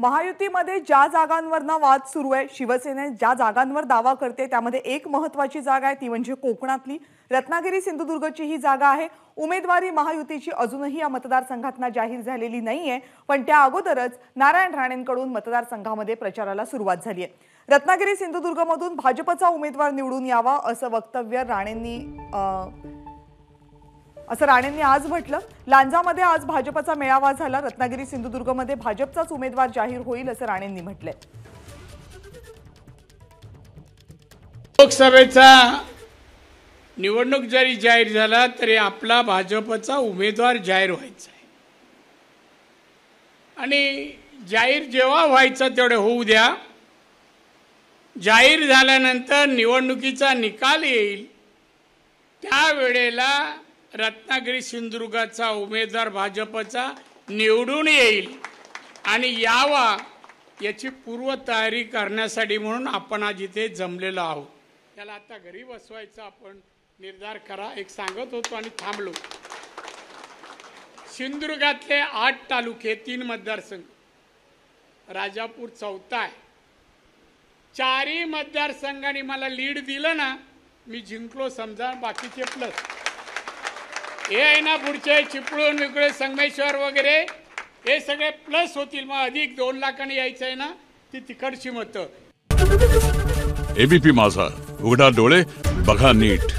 महायुतीमध्ये ज्या जागांवरनं वाद सुरू आहे शिवसेने ज्या जागांवर दावा करते त्यामध्ये एक महत्वाची जागा आहे ती म्हणजे कोकणातली. रत्नागिरी सिंधुदुर्गची ही जागा आहे. उमेदवारी महायुतीची अजूनही या मतदारसंघातना जाहीर झालेली नाही आहे पण त्या अगोदरच नारायण राणेंकडून मतदारसंघामध्ये प्रचाराला सुरुवात झाली आहे. रत्नागिरी सिंधुदुर्गमधून भाजपचा उमेदवार निवडून यावा असं वक्तव्य राणेंनी असं राणेंनी आज म्हटलं लांजामध्ये आज भाजपचा मेळावा झाला रत्नागिरी सिंधुदुर्गमध्ये भाजपचाच उमेदवार जाहीर होईल असं राणेंनी म्हटलंय. लोकसभेचा निवडणूक जरी जाहीर झाला तरी आपला भाजपचा उमेदवार जाहीर व्हायचा आहे. आणि जाहीर जेव्हा व्हायचं तेवढे होऊ द्या. जाहीर झाल्यानंतर निवडणुकीचा निकाल येईल त्यावेळेला रत्नागिरी सिंधुदुर्गाचा उमेदवार भाजपचा निवडून येईल. आणि यावा याची पूर्वतयारी करण्यासाठी म्हणून आपण आज इथे जमलेलो आहोत. त्याला आता घरी बसवायचा आपण निर्धार करा. एक सांगत होतो आणि थांबलो. सिंधुदुर्गातले आठ तालुके तीन मतदारसंघ. राजापूर चौथा आहे. चारही मतदारसंघाने मला लीड दिलं ना मी जिंकलो समजा. बाकीचे प्लस हे आहे ना पुढचे चिपळूण विकळे संगमेश्वर वगैरे हे सगळे प्लस होतील. मग अधिक दोन लाखांनी यायचं आहे ना ती तिकडची मतं. एबीपी माझा. उघडा डोळे बघा नीट.